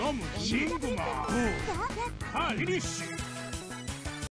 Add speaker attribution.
Speaker 1: 飲むシングマーフィニッシュ。